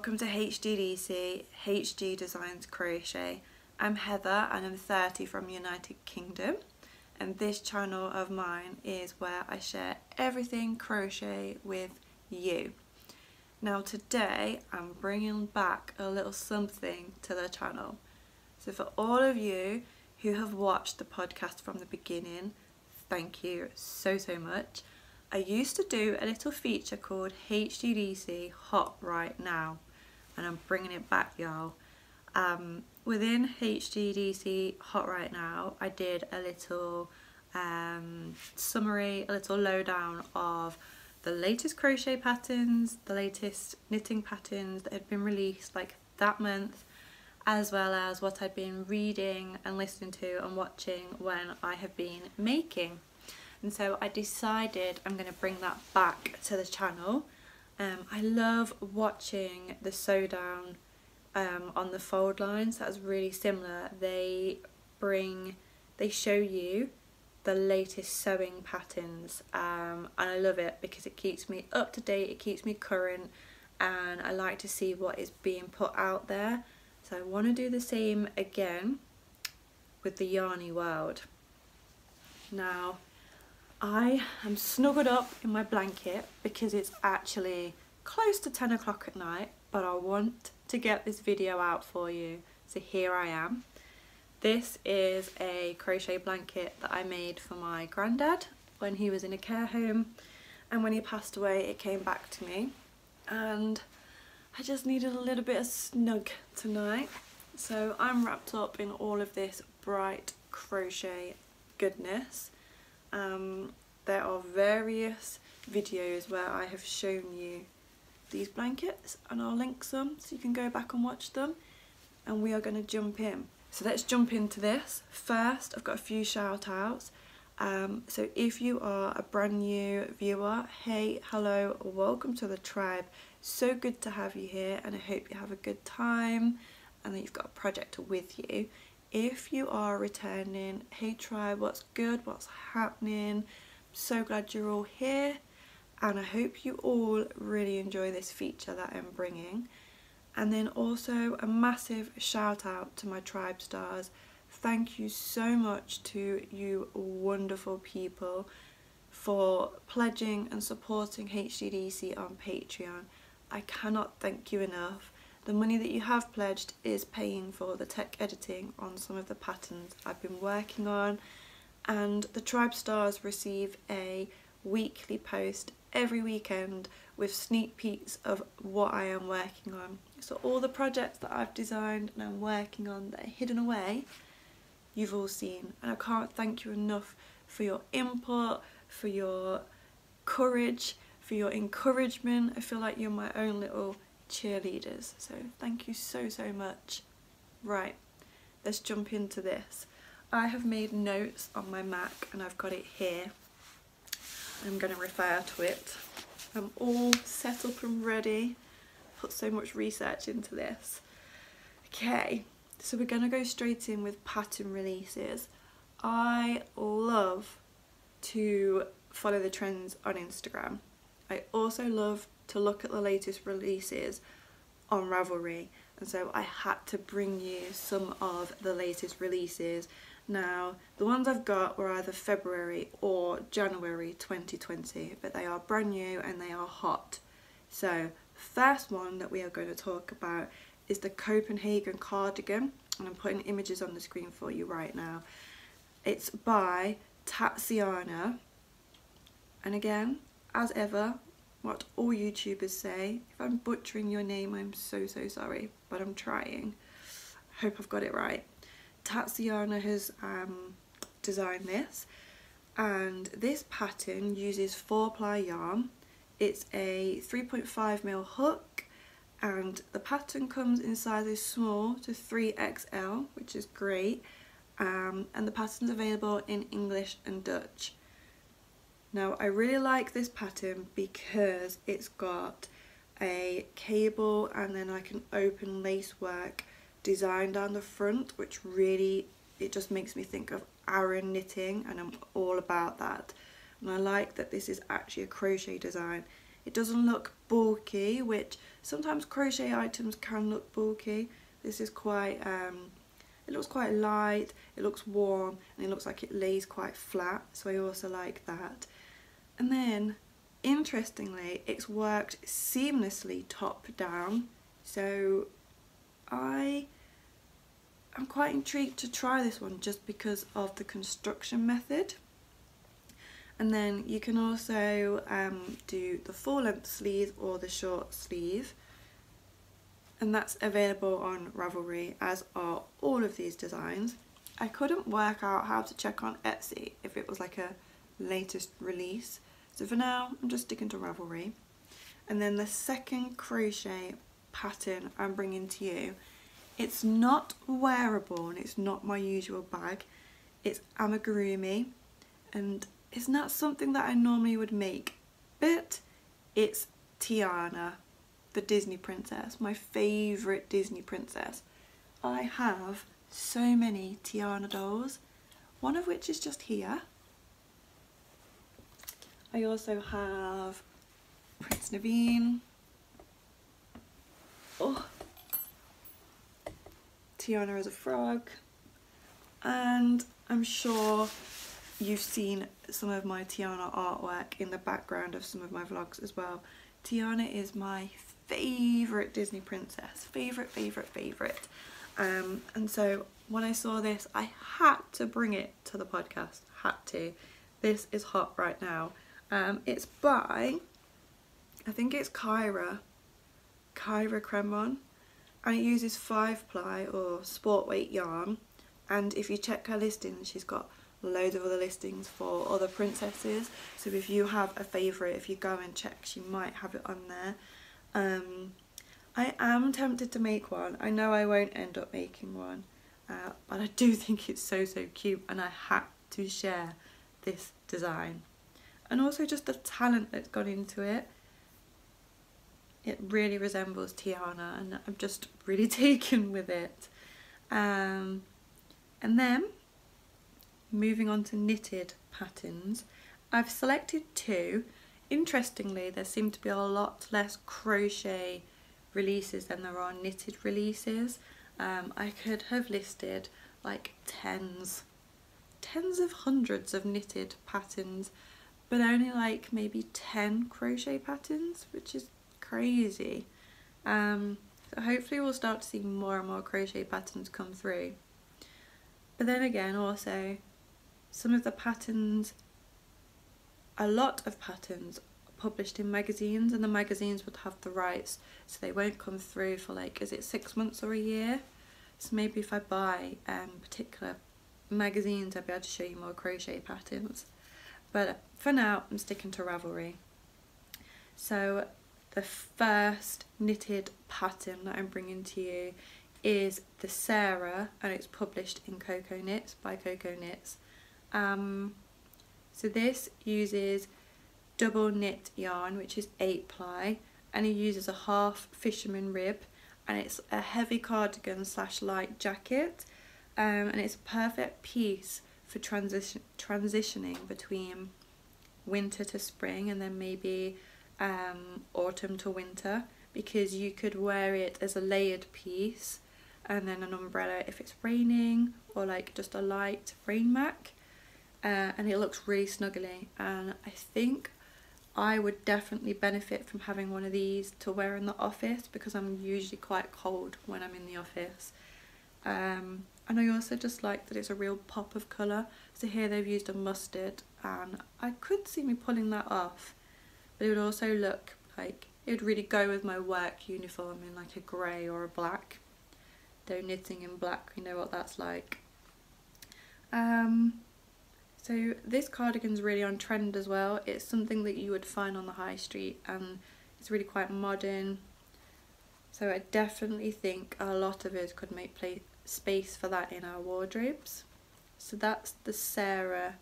welcome to HGDC, HG Designs Crochet. I'm Heather and I'm 30 from United Kingdom and this channel of mine is where I share everything crochet with you. Now today I'm bringing back a little something to the channel. So for all of you who have watched the podcast from the beginning, thank you so so much. I used to do a little feature called HGDC Hot Right Now and I'm bringing it back y'all. Um, within HGDC Hot Right Now I did a little um, summary, a little lowdown of the latest crochet patterns, the latest knitting patterns that had been released like that month as well as what I'd been reading and listening to and watching when I have been making and so I decided I'm going to bring that back to the channel. Um, I love watching the sew down um, on the fold lines, that's really similar. They bring, they show you the latest sewing patterns um, and I love it because it keeps me up to date, it keeps me current and I like to see what is being put out there. So I want to do the same again with the Yarny World. Now I am snuggled up in my blanket because it's actually close to 10 o'clock at night but I want to get this video out for you. So here I am. This is a crochet blanket that I made for my granddad when he was in a care home and when he passed away it came back to me. And I just needed a little bit of snug tonight. So I'm wrapped up in all of this bright crochet goodness. Um, there are various videos where I have shown you these blankets and I'll link some so you can go back and watch them and we are going to jump in. So let's jump into this. First I've got a few shout outs. Um, so if you are a brand new viewer, hey, hello, welcome to the tribe. So good to have you here and I hope you have a good time and that you've got a project with you if you are returning hey tribe what's good what's happening so glad you're all here and I hope you all really enjoy this feature that I'm bringing. And then also a massive shout out to my tribe stars. Thank you so much to you wonderful people for pledging and supporting HGDC on Patreon. I cannot thank you enough. The money that you have pledged is paying for the tech editing on some of the patterns I've been working on and the Tribe Stars receive a weekly post every weekend with sneak peeks of what I am working on. So all the projects that I've designed and I'm working on that are hidden away, you've all seen. And I can't thank you enough for your input, for your courage, for your encouragement. I feel like you're my own little cheerleaders. So thank you so, so much. Right, let's jump into this. I have made notes on my Mac and I've got it here. I'm going to refer to it. I'm all set up and ready. Put so much research into this. Okay, so we're going to go straight in with pattern releases. I love to follow the trends on Instagram. I also love to look at the latest releases on Ravelry and so I had to bring you some of the latest releases. Now the ones I've got were either February or January 2020 but they are brand new and they are hot. So first one that we are going to talk about is the Copenhagen cardigan and I'm putting images on the screen for you right now. It's by Tatiana and again as ever what all YouTubers say. If I'm butchering your name, I'm so, so sorry, but I'm trying. Hope I've got it right. Tatiana has um, designed this and this pattern uses 4 ply yarn. It's a 3.5 mil hook and the pattern comes in sizes small to 3XL which is great um, and the pattern's available in English and Dutch. Now I really like this pattern because it's got a cable and then like an open lace work design down the front which really it just makes me think of Aran knitting and I'm all about that and I like that this is actually a crochet design It doesn't look bulky, which sometimes crochet items can look bulky. This is quite, um, it looks quite light, it looks warm, and it looks like it lays quite flat, so I also like that. And then, interestingly, it's worked seamlessly top down, so I I'm quite intrigued to try this one just because of the construction method. And then you can also um, do the full length sleeve or the short sleeve. And that's available on Ravelry as are all of these designs. I couldn't work out how to check on Etsy if it was like a latest release. So for now I'm just sticking to Ravelry. And then the second crochet pattern I'm bringing to you it's not wearable and it's not my usual bag it's amigurumi and it's not something that I normally would make, but it's Tiana, the Disney princess, my favourite Disney princess. I have so many Tiana dolls, one of which is just here. I also have Prince Naveen. Oh, Tiana as a frog. And I'm sure you've seen some of my Tiana artwork in the background of some of my vlogs as well. Tiana is my favourite Disney princess, favourite, favourite, favourite. Um, and so when I saw this, I had to bring it to the podcast, had to. This is hot right now. Um, it's by, I think it's Kyra, Kyra Cremon, and it uses 5 ply or sport weight yarn. And if you check her listings she's got loads of other listings for other princesses. So if you have a favourite if you go and check she might have it on there. Um, I am tempted to make one. I know I won't end up making one uh, but I do think it's so so cute and I had to share this design. And also just the talent that's gone into it it really resembles Tiana and I'm just really taken with it um, and then moving on to knitted patterns, I've selected two. Interestingly, there seem to be a lot less crochet releases than there are knitted releases. Um, I could have listed like tens, tens of hundreds of knitted patterns, but only like maybe 10 crochet patterns, which is crazy. Um, so hopefully we'll start to see more and more crochet patterns come through. But then again also some of the patterns, a lot of patterns published in magazines and the magazines would have the rights so they won't come through for like is it six months or a year so maybe if I buy um, particular magazines I'll be able to show you more crochet patterns but for now I'm sticking to Ravelry so the first knitted pattern that I'm bringing to you is the Sarah and it's published in Coco Knits by Coco Knits. Um, so this uses double knit yarn, which is 8 ply, and it uses a half fisherman rib, and it's a heavy cardigan slash light jacket, um, and it's a perfect piece for transition transitioning between winter to spring and then maybe um, autumn to winter because you could wear it as a layered piece and then an umbrella if it's raining or like just a light rain mac uh, and it looks really snuggly. And I think I would definitely benefit from having one of these to wear in the office because I'm usually quite cold when I'm in the office. Um, and I also just like that it's a real pop of colour. So here they've used a mustard and I could see me pulling that off but it would also look like it would really go with my work uniform in like a grey or a black though knitting in black we know what that's like um, so this cardigan's really on trend as well. It's something that you would find on the high street and it's really quite modern. So I definitely think a lot of us could make place space for that in our wardrobes. So that's the Sarah.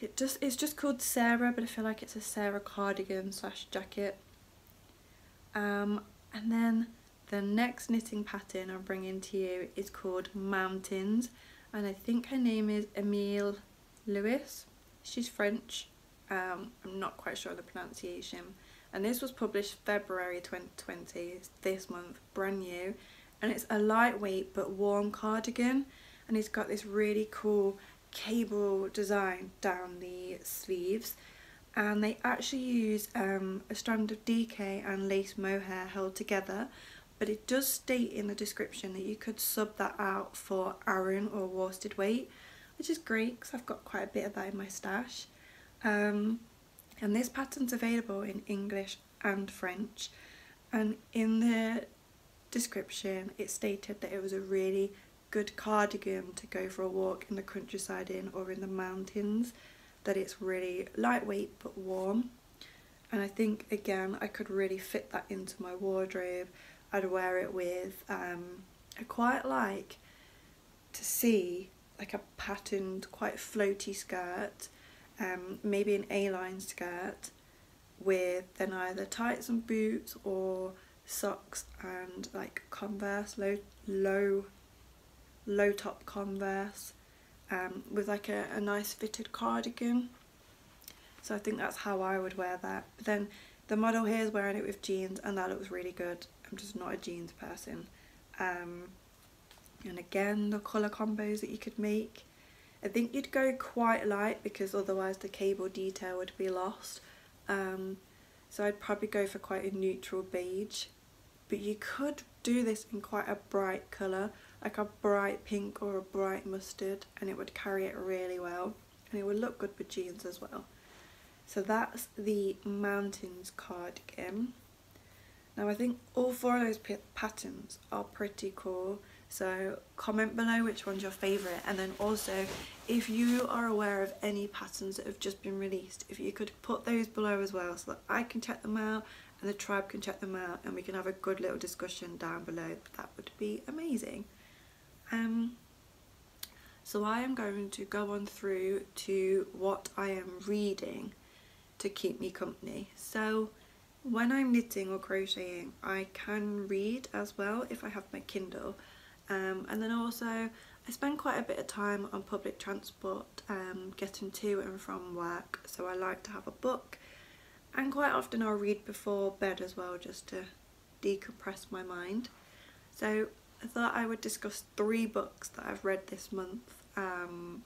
It just it's just called Sarah, but I feel like it's a Sarah cardigan slash jacket. Um, and then the next knitting pattern I'm bringing to you is called Mountains, and I think her name is Emile Lewis. She's French. Um, I'm not quite sure of the pronunciation. and this was published February 2020, this month, brand new, and it's a lightweight but warm cardigan, and it's got this really cool cable design down the sleeves and they actually use um, a strand of DK and lace mohair held together but it does state in the description that you could sub that out for Aran or worsted weight which is great because I've got quite a bit of that in my stash. Um, and this pattern's available in English and French and in the description it stated that it was a really good cardigan to go for a walk in the countryside in or in the mountains that it's really lightweight but warm. And I think again I could really fit that into my wardrobe. I'd wear it with um, I quite like to see like a patterned quite floaty skirt um, maybe an A-line skirt with then either tights and boots or socks and like converse low low low top converse um, with like a, a nice fitted cardigan. So I think that's how I would wear that. But then the model here is wearing it with jeans and that looks really good. I'm just not a jeans person. Um, and again the colour combos that you could make. I think you'd go quite light because otherwise the cable detail would be lost. Um, so I'd probably go for quite a neutral beige. But you could do this in quite a bright colour like a bright pink or a bright mustard and it would carry it really well and it would look good with jeans as well. So that's the Mountains cardigan. Now I think all four of those patterns are pretty cool so comment below which one's your favourite and then also if you are aware of any patterns that have just been released if you could put those below as well so that I can check them out and the tribe can check them out and we can have a good little discussion down below that would be amazing. Um, so I am going to go on through to what I am reading to keep me company. So when I'm knitting or crocheting I can read as well if I have my Kindle um, and then also I spend quite a bit of time on public transport um, getting to and from work so I like to have a book and quite often I'll read before bed as well just to decompress my mind. So I thought I would discuss three books that I've read this month, um,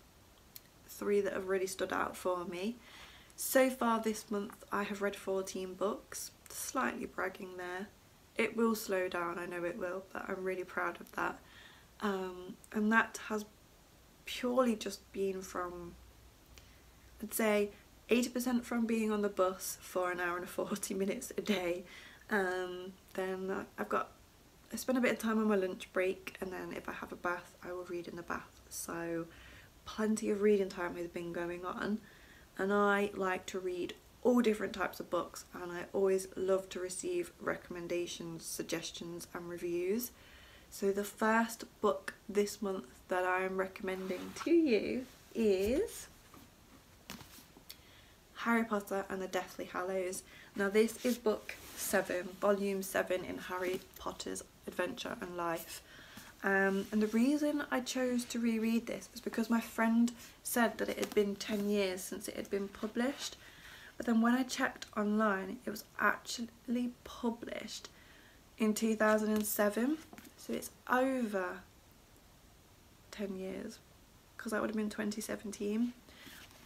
three that have really stood out for me. So far this month I have read 14 books, slightly bragging there. It will slow down, I know it will, but I'm really proud of that. Um, and that has purely just been from, I'd say, 80% from being on the bus for an hour and 40 minutes a day. Um, then I've got I spend a bit of time on my lunch break and then if I have a bath I will read in the bath so plenty of reading time has been going on and I like to read all different types of books and I always love to receive recommendations, suggestions and reviews. So the first book this month that I am recommending to you is Harry Potter and the Deathly Hallows. Now this is book 7, volume 7 in Harry Potter's Adventure and Life. Um, and the reason I chose to reread this is because my friend said that it had been 10 years since it had been published. But then when I checked online, it was actually published in 2007. So it's over 10 years because that would have been 2017.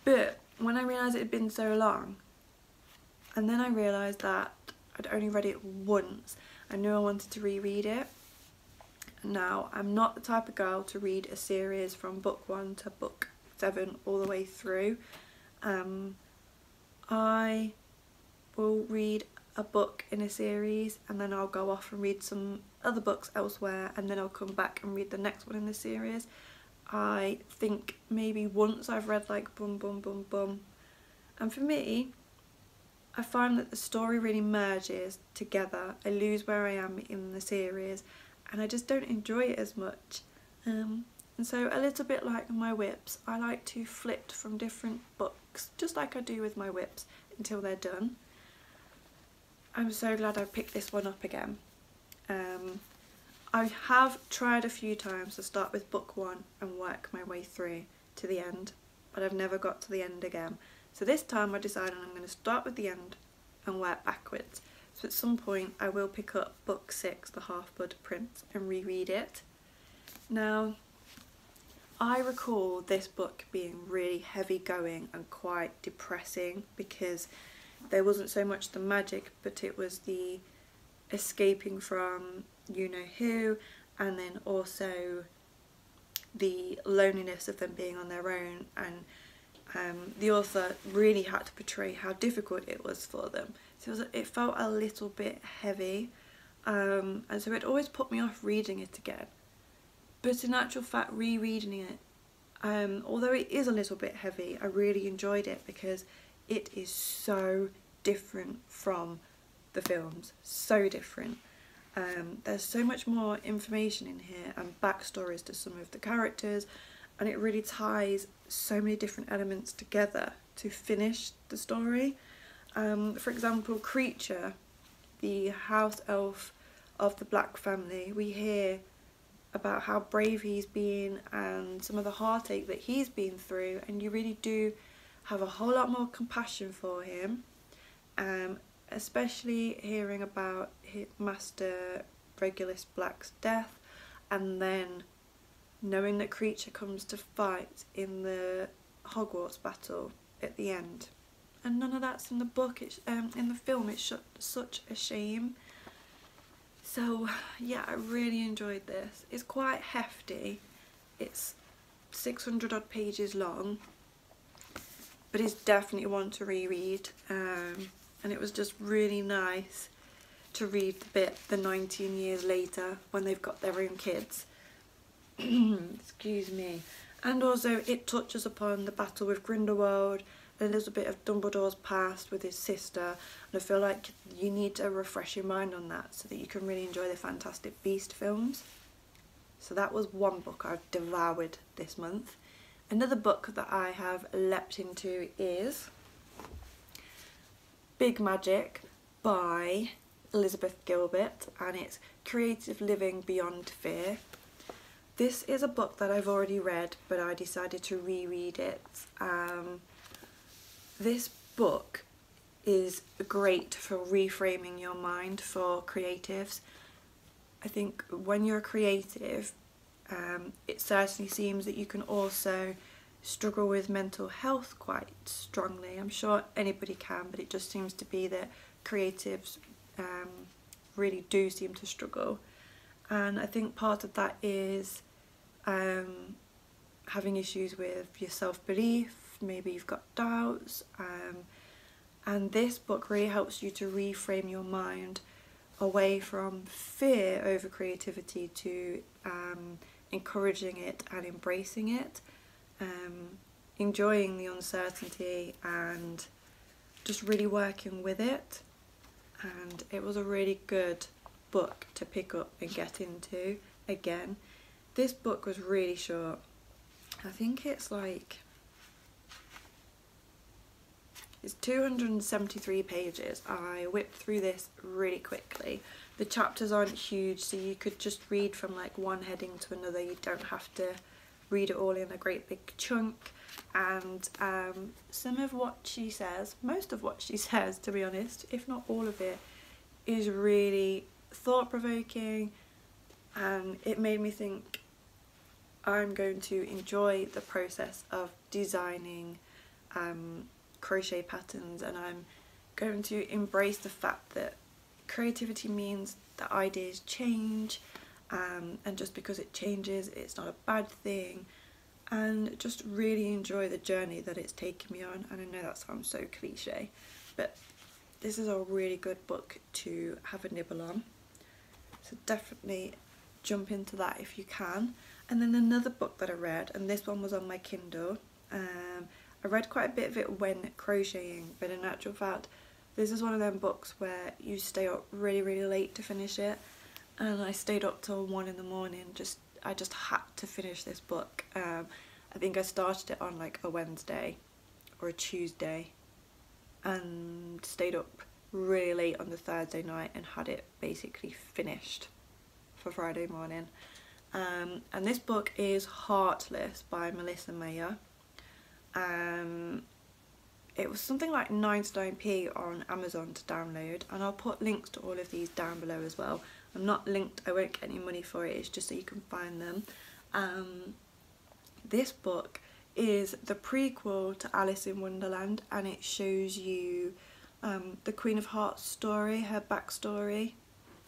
But when I realised it had been so long, and then I realised that I'd only read it once, I knew I wanted to reread it. Now, I'm not the type of girl to read a series from book one to book seven all the way through. Um, I will read a book in a series and then I'll go off and read some other books elsewhere and then I'll come back and read the next one in the series. I think maybe once I've read like bum bum bum bum and for me I find that the story really merges together. I lose where I am in the series and I just don't enjoy it as much. Um, and so a little bit like my whips, I like to flip from different books, just like I do with my whips, until they're done. I'm so glad I picked this one up again. Um, I have tried a few times to start with book one and work my way through to the end, but I've never got to the end again. So this time I decided I'm going to start with the end and work backwards. So at some point I will pick up book six, The Half-Blood Prince, and reread it. Now, I recall this book being really heavy going and quite depressing because there wasn't so much the magic but it was the escaping from you know who and then also the loneliness of them being on their own and um, the author really had to portray how difficult it was for them. So it, was, it felt a little bit heavy um, and so it always put me off reading it again. But in actual fact rereading it, um, although it is a little bit heavy, I really enjoyed it because it is so different from the films, so different. Um, there's so much more information in here and backstories to some of the characters and it really ties so many different elements together to finish the story. Um, for example, Kreacher, the house elf of the Black family, we hear about how brave he's been and some of the heartache that he's been through and you really do have a whole lot more compassion for him um, especially hearing about Master Regulus Black's death and then knowing that Kreacher comes to fight in the Hogwarts battle at the end. And none of that's in the book, it's um, in the film, it's such a shame. So yeah, I really enjoyed this. It's quite hefty, it's 600 odd pages long, but it's definitely one to reread. Um, and it was just really nice to read the bit the 19 years later when they've got their own kids. Excuse me. And also it touches upon the battle with Grindelwald, a little bit of Dumbledore's past with his sister, and I feel like you need to refresh your mind on that so that you can really enjoy the Fantastic Beast films. So that was one book I've devoured this month. Another book that I have leapt into is Big Magic by Elizabeth Gilbert and it's Creative Living Beyond Fear. This is a book that I've already read but I decided to reread it. Um, this book is great for reframing your mind for creatives. I think when you're a creative um, it certainly seems that you can also struggle with mental health quite strongly. I'm sure anybody can, but it just seems to be that creatives um, really do seem to struggle. And I think part of that is um, having issues with your self-belief, maybe you've got doubts. Um, and this book really helps you to reframe your mind away from fear over creativity to um, encouraging it and embracing it um, enjoying the uncertainty and just really working with it and it was a really good book to pick up and get into again. This book was really short. I think it's like it's 273 pages. I whipped through this really quickly. The chapters aren't huge so you could just read from like one heading to another. You don't have to read it all in a great big chunk. And um, some of what she says, most of what she says to be honest, if not all of it, is really thought-provoking and it made me think I'm going to enjoy the process of designing um, crochet patterns and I'm going to embrace the fact that creativity means that ideas change um, and just because it changes it's not a bad thing. And just really enjoy the journey that it's taken me on and I know that sounds so cliche but this is a really good book to have a nibble on so definitely jump into that if you can. And then another book that I read and this one was on my Kindle um, I read quite a bit of it when crocheting but in actual fact this is one of them books where you stay up really really late to finish it. And I stayed up till one in the morning just I just had to finish this book. Um, I think I started it on like a Wednesday or a Tuesday and stayed up really on the Thursday night and had it basically finished for Friday morning um, and this book is Heartless by Melissa Meyer um, it was something like 99p on Amazon to download and I'll put links to all of these down below as well. I'm not linked, I won't get any money for it, it's just so you can find them. Um, this book is the prequel to Alice in Wonderland and it shows you um, the Queen of Hearts story, her backstory.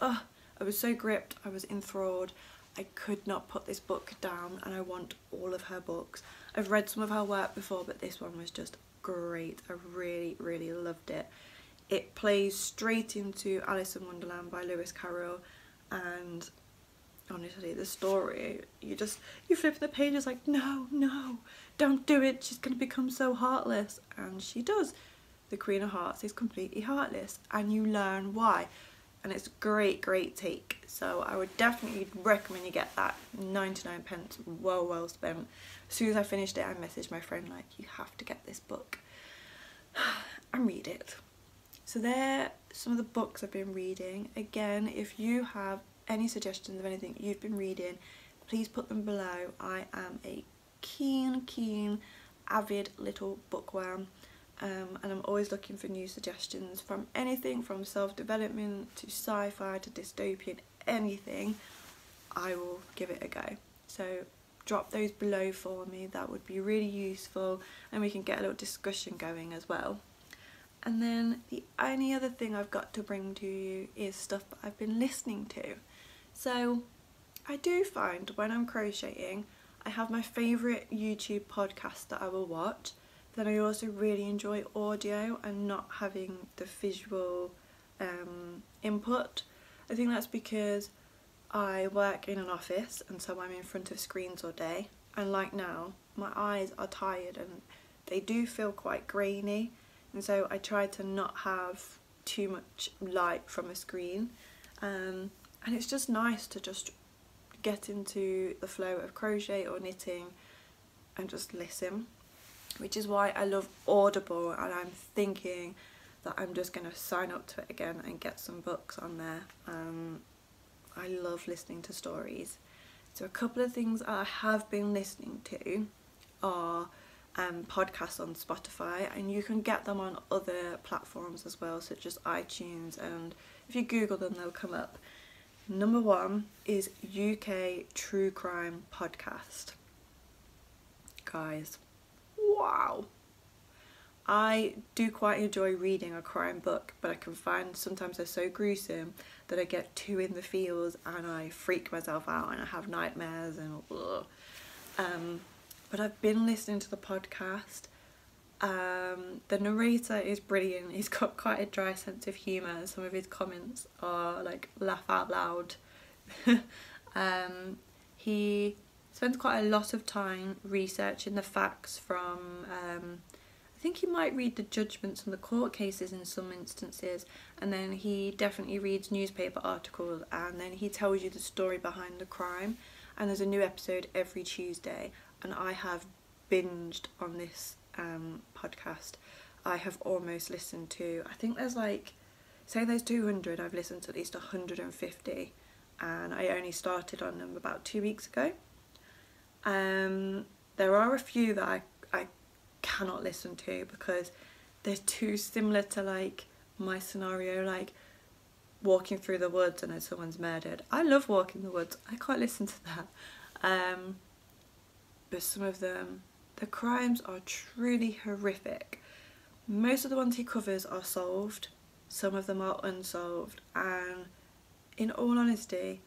Oh, I was so gripped, I was enthralled. I could not put this book down and I want all of her books. I've read some of her work before but this one was just great. I really, really loved it. It plays straight into Alice in Wonderland by Lewis Carroll and honestly the story, you just, you flip the pages like, no, no, don't do it, she's to become so heartless. And she does. The Queen of Hearts is completely heartless and you learn why. And it's a great great take. So I would definitely recommend you get that. 99 pence well well spent. As soon as I finished it I messaged my friend like you have to get this book. And read it. So there some of the books I've been reading. Again if you have any suggestions of anything you've been reading please put them below. I am a keen keen avid little bookworm um, and I'm always looking for new suggestions from anything from self-development to sci-fi to dystopian anything I will give it a go. So drop those below for me that would be really useful and we can get a little discussion going as well. And then the only other thing I've got to bring to you is stuff that I've been listening to. So I do find when I'm crocheting I have my favourite YouTube podcast that I will watch then I also really enjoy audio and not having the visual um, input. I think that's because I work in an office and so I'm in front of screens all day. And like now my eyes are tired and they do feel quite grainy. And so I try to not have too much light from a screen. Um, and it's just nice to just get into the flow of crochet or knitting and just listen which is why I love Audible and I'm thinking that I'm just going to sign up to it again and get some books on there. Um, I love listening to stories. So a couple of things I have been listening to are um, podcasts on Spotify and you can get them on other platforms as well such as iTunes and if you google them they'll come up. Number one is UK True Crime Podcast. Guys, wow. I do quite enjoy reading a crime book, but I can find sometimes they're so gruesome that I get too in the feels and I freak myself out and I have nightmares and. Um, but I've been listening to the podcast. Um, the narrator is brilliant. He's got quite a dry sense of humour. Some of his comments are like laugh out loud. um, he spends quite a lot of time researching the facts from um, I think he might read the judgments and the court cases in some instances and then he definitely reads newspaper articles and then he tells you the story behind the crime and there's a new episode every Tuesday and I have binged on this um, podcast. I have almost listened to, I think there's like, say there's 200, I've listened to at least 150 and I only started on them about two weeks ago. Um, there are a few that I, I cannot listen to because they're too similar to like my scenario, like walking through the woods and then someone's murdered. I love walking the woods. I can't listen to that. Um, but some of them, the crimes are truly horrific. Most of the ones he covers are solved. Some of them are unsolved. And in all honesty,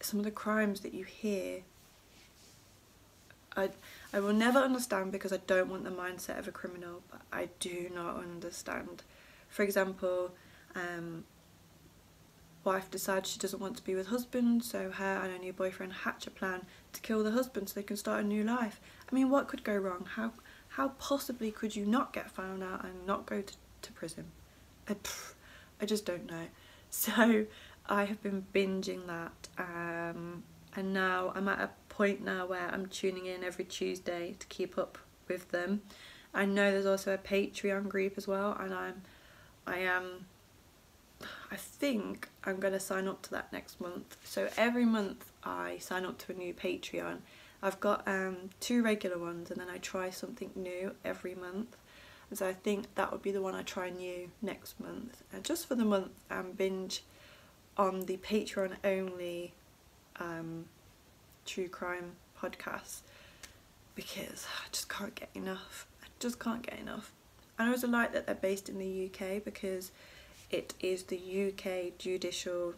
some of the crimes that you hear I, I will never understand because I don't want the mindset of a criminal, but I do not understand. For example, um, wife decides she doesn't want to be with husband, so her and her new boyfriend hatch a plan to kill the husband so they can start a new life. I mean, what could go wrong? How how possibly could you not get found out and not go to, to prison? I, pff, I just don't know. So I have been binging that um, and now I'm at a point now where I'm tuning in every Tuesday to keep up with them. I know there's also a Patreon group as well and I'm I am I think I'm going to sign up to that next month. So every month I sign up to a new Patreon. I've got um, two regular ones and then I try something new every month. so I think that would be the one I try new next month and just for the month and binge on the Patreon only um, true crime podcasts because I just can't get enough I just can't get enough and I also like that they're based in the UK because it is the UK judicial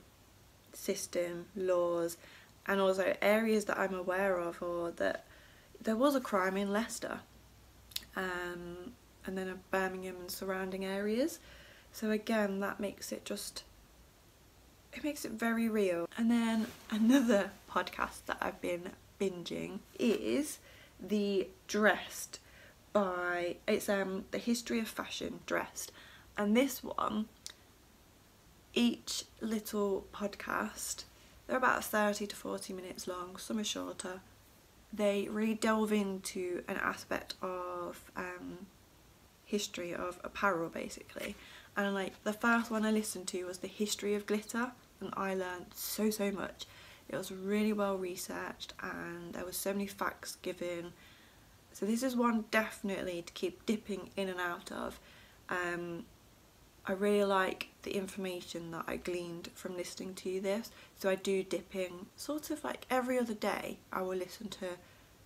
system, laws, and also areas that I'm aware of or that there was a crime in Leicester um, and then of Birmingham and surrounding areas. So again, that makes it just, it makes it very real. And then another podcast that I've been binging is The Dressed by, it's um the history of fashion dressed. And this one each little podcast, they're about 30 to 40 minutes long, some are shorter. They really delve into an aspect of um, history of apparel basically. And like the first one I listened to was the history of glitter and I learned so so much. It was really well researched and there was so many facts given. So this is one definitely to keep dipping in and out of. Um, I really like the information that I gleaned from listening to this so I do dip in sort of like every other day I will listen to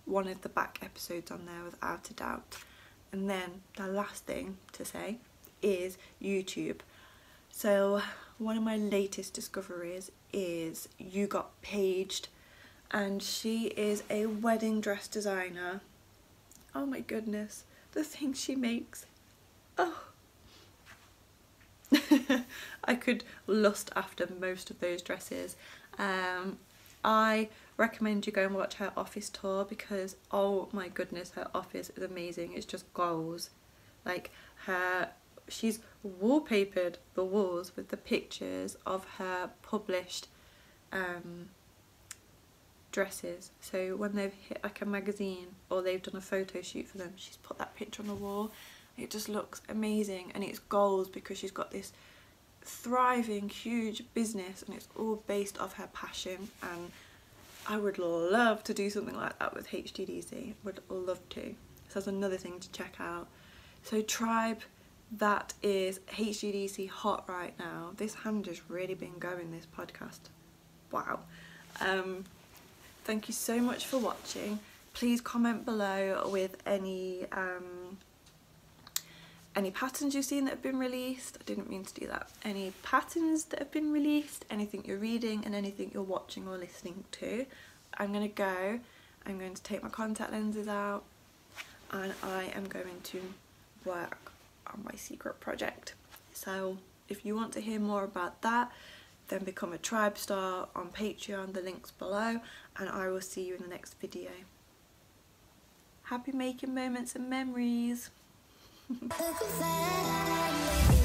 one of the back episodes on there without a doubt and then the last thing to say is YouTube. So one of my latest discoveries is You Got Paged and she is a wedding dress designer. Oh my goodness the things she makes. Oh. I could lust after most of those dresses. Um, I recommend you go and watch her office tour because oh my goodness her office is amazing. It's just goals. Like her she's wallpapered the walls with the pictures of her published um, dresses. So when they've hit like a magazine or they've done a photo shoot for them she's put that picture on the wall. It just looks amazing and it's goals because she's got this thriving huge business and it's all based off her passion. And I would love to do something like that with HGDC would love to. So that's another thing to check out. So tribe that is HGDC hot right now. This hand has really been going this podcast. Wow. Um thank you so much for watching. Please comment below with any um any patterns you've seen that have been released, I didn't mean to do that, any patterns that have been released, anything you're reading and anything you're watching or listening to. I'm going to go, I'm going to take my contact lenses out and I am going to work on my secret project. So if you want to hear more about that, then become a tribe star on Patreon, the link's below, and I will see you in the next video. Happy making moments and memories!